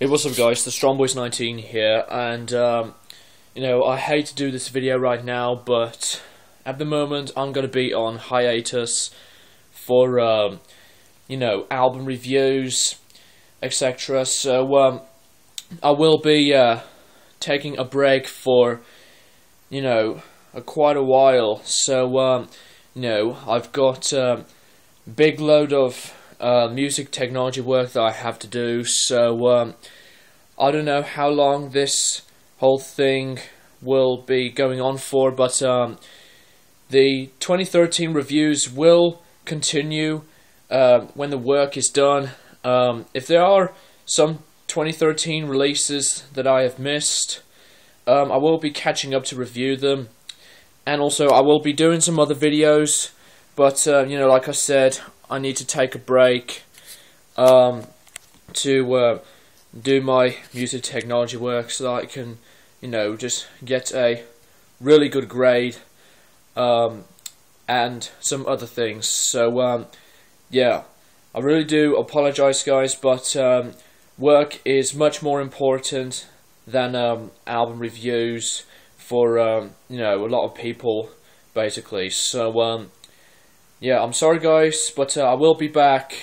Hey, what's up guys, the StrongBoyz19 here, and um, you know, I hate to do this video right now, but at the moment I'm going to be on hiatus for, um, you know, album reviews, etc. So, um, I will be uh, taking a break for, you know, quite a while, so, um, you know, I've got a big load of uh, music technology work that I have to do. So um, I don't know how long this whole thing will be going on for, but um, the 2013 reviews will continue uh, when the work is done. Um, if there are some 2013 releases that I have missed, um, I will be catching up to review them. And also, I will be doing some other videos, but, uh, you know, like I said, I need to take a break um, to uh, do my music technology work so that I can, you know, just get a really good grade um, and some other things. So, um, yeah, I really do apologize, guys, but um, work is much more important than um, album reviews for, um, you know, a lot of people, basically. So, yeah, I'm sorry guys, but uh, I will be back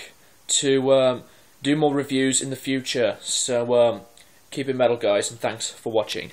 to um, do more reviews in the future. So um, keep it metal guys, and thanks for watching.